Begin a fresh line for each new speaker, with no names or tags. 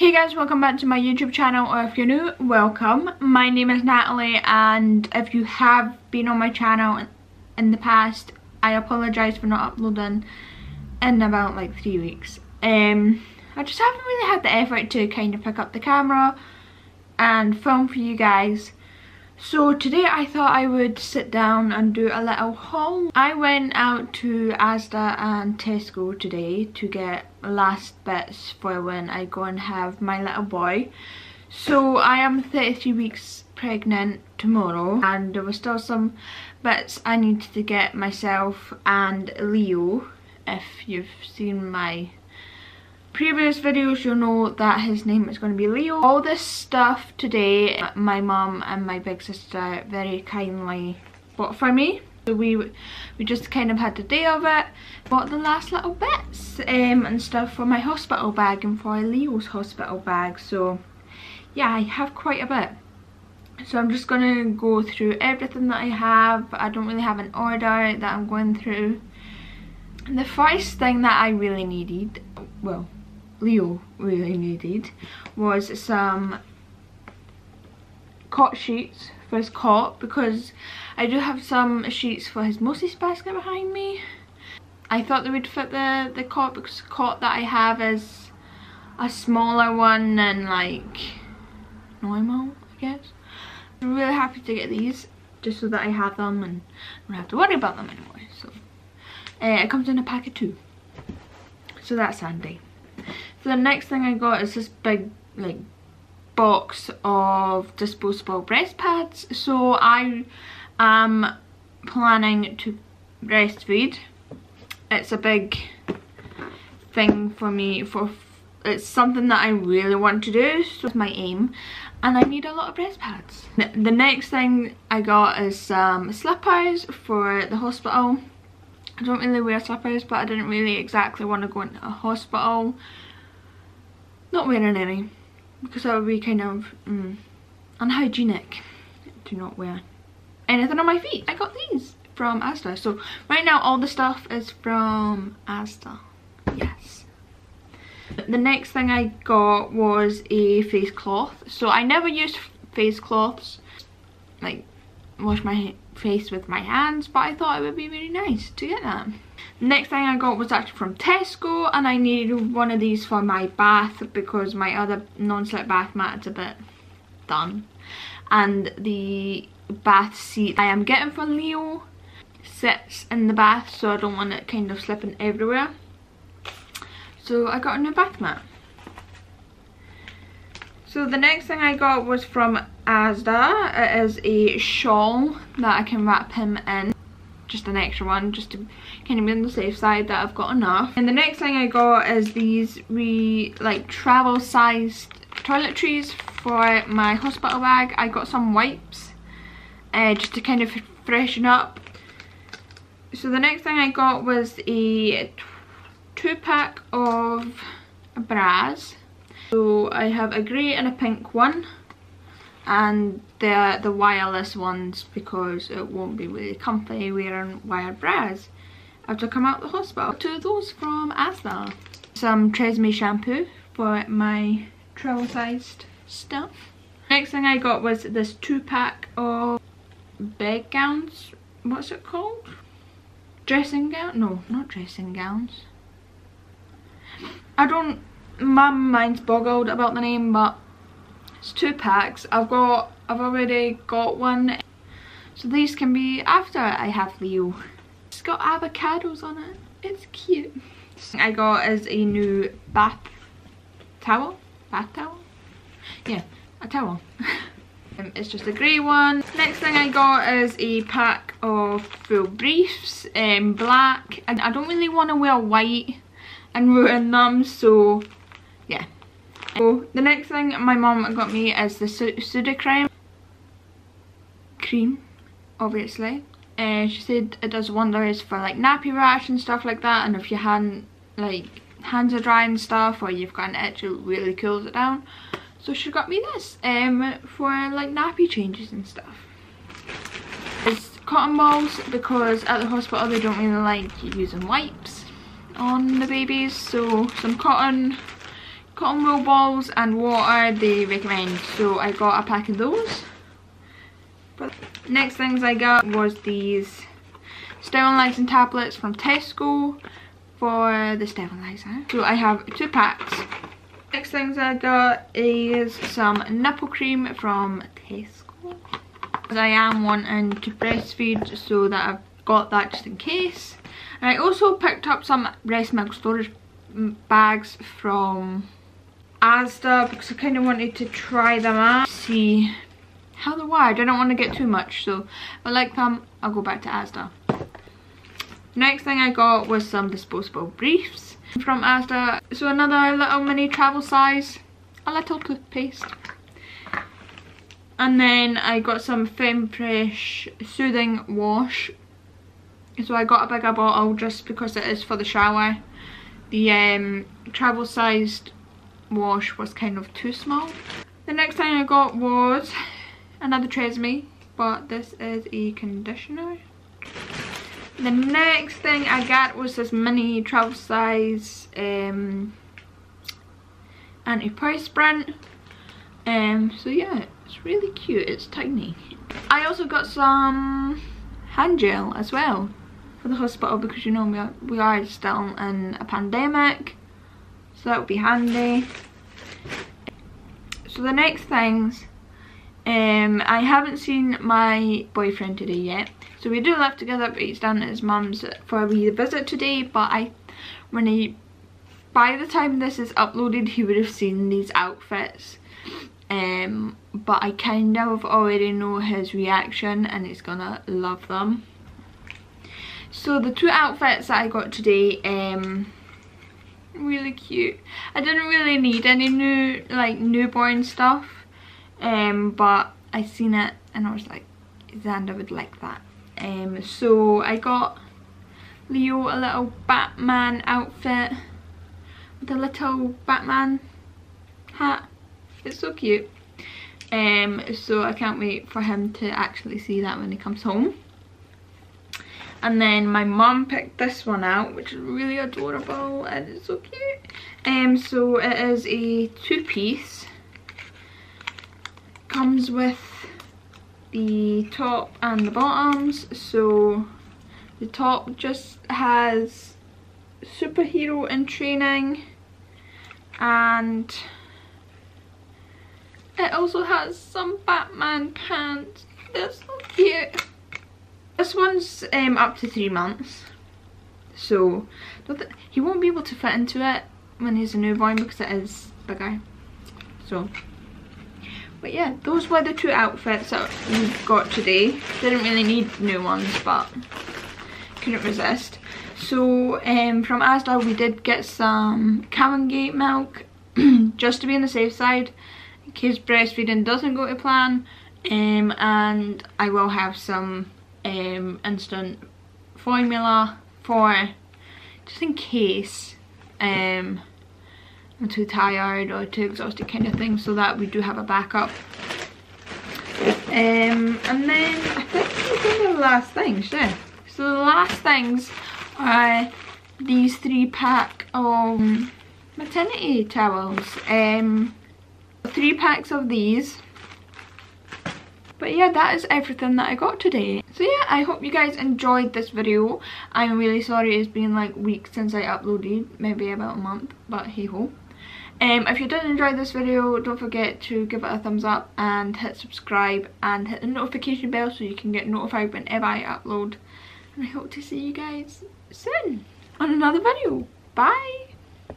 Hey guys, welcome back to my YouTube channel, or if you're new, welcome. My name is Natalie, and if you have been on my channel in the past, I apologise for not uploading in about like three weeks. Um, I just haven't really had the effort to kind of pick up the camera and film for you guys. So today I thought I would sit down and do a little haul. I went out to Asda and Tesco today to get last bits for when I go and have my little boy. So I am 33 weeks pregnant tomorrow and there were still some bits I needed to get myself and Leo if you've seen my previous videos you'll know that his name is going to be Leo. All this stuff today my mum and my big sister very kindly bought for me. So we we just kind of had the day of it. Bought the last little bits um, and stuff for my hospital bag and for Leo's hospital bag. So yeah, I have quite a bit. So I'm just going to go through everything that I have. I don't really have an order that I'm going through. The first thing that I really needed, well, Leo really needed was some cot sheets for his cot because I do have some sheets for his Moses basket behind me. I thought they would fit the, the cot because the cot that I have is a smaller one than like normal, I guess. I'm really happy to get these just so that I have them and don't have to worry about them anymore. So uh, it comes in a pack of two. So that's handy. So the next thing I got is this big like box of disposable breast pads. So I am planning to breastfeed. It's a big thing for me for it's something that I really want to do so it's my aim and I need a lot of breast pads. The next thing I got is some slippers for the hospital. I don't really wear slippers but I didn't really exactly want to go into a hospital not wearing any because that would be kind of mm, unhygienic Do not wear anything on my feet. I got these from Asda. So right now all the stuff is from Asda. Yes. The next thing I got was a face cloth. So I never used face cloths. Like wash my face with my hands but I thought it would be really nice to get that. Next thing I got was actually from Tesco and I needed one of these for my bath because my other non-slip bath mat's a bit done. And the bath seat I am getting for Leo sits in the bath so I don't want it kind of slipping everywhere. So I got a new bath mat. So the next thing I got was from Asda. It is a shawl that I can wrap him in. Just an extra one, just to kind of be on the safe side that I've got enough. And the next thing I got is these re like travel sized toiletries for my hospital bag. I got some wipes uh, just to kind of freshen up. So the next thing I got was a two pack of bras so I have a grey and a pink one and the the wireless ones because it won't be really comfy wearing wired bras after I come out of the hospital. Two of those from Asda. Some Tresemme shampoo for my travel sized stuff. Next thing I got was this two pack of bed gowns. What's it called? Dressing gown? No, not dressing gowns. I don't my mind's boggled about the name but it's two packs. I've got i've already got one. So these can be after i have leo. It's got avocados on it. It's cute. I got is a new bath towel. Bath towel? Yeah a towel. Um, it's just a grey one. Next thing i got is a pack of full briefs in um, black. And i don't really want to wear white and ruin them so yeah. So the next thing my mom got me is the Sudocrem cream, obviously. Uh, she said it does wonders for like nappy rash and stuff like that and if your hand like hands are dry and stuff or you've got an itch it really cools it down. So she got me this um, for like nappy changes and stuff. It's cotton balls because at the hospital they don't really like using wipes on the babies so some cotton cotton wool balls and water they recommend. So I got a pack of those. But next things I got was these sterilizing tablets from Tesco for the sterilizer. So I have two packs. Next things I got is some nipple cream from Tesco. I am wanting to breastfeed so that I've got that just in case. And I also picked up some breast milk storage bags from Asda because I kind of wanted to try them out. See how they're wired. I don't want to get too much so I like them I'll go back to Asda. Next thing I got was some disposable briefs from Asda. So another little mini travel size, a little toothpaste. And then I got some Femfresh Soothing Wash. So I got a bigger bottle just because it is for the shower. The um, travel sized wash was kind of too small. The next thing I got was another Tresemme, but this is a conditioner. The next thing I got was this mini travel size um, antiperspirant. Um, so yeah, it's really cute, it's tiny. I also got some hand gel as well for the hospital because you know we are, we are still in a pandemic. So that would be handy. So the next things, um, I haven't seen my boyfriend today yet. So we do live together, but he's down at his mum's for a wee visit today. But I, when he, by the time this is uploaded, he would have seen these outfits. Um, but I kind of already know his reaction and he's gonna love them. So the two outfits that I got today, um, really cute. I didn't really need any new, like, newborn stuff. Um, but I seen it and I was like, Xander would like that. Um, so I got Leo a little Batman outfit with a little Batman hat. It's so cute. Um, so I can't wait for him to actually see that when he comes home. And then my mum picked this one out, which is really adorable and it's so cute. Um, so it is a two-piece. Comes with the top and the bottoms so the top just has superhero in training and it also has some Batman pants they're so cute this one's um, up to three months so he won't be able to fit into it when he's a newborn because it is bigger so but yeah, those were the two outfits that we've got today. Didn't really need new ones, but couldn't resist. So um, from Asda we did get some Gate milk just to be on the safe side in case breastfeeding doesn't go to plan. Um, and I will have some um, instant formula for just in case um, I'm too tired or too exhausted kind of thing so that we do have a backup. Um, and then I think these are the last things, yeah. So the last things are these three pack of maternity towels. Um, three packs of these. But yeah, that is everything that I got today. So yeah, I hope you guys enjoyed this video. I'm really sorry it's been like weeks since I uploaded, maybe about a month, but hey ho. Um, if you did enjoy this video, don't forget to give it a thumbs up and hit subscribe and hit the notification bell so you can get notified whenever I upload. And I hope to see you guys soon on another video. Bye!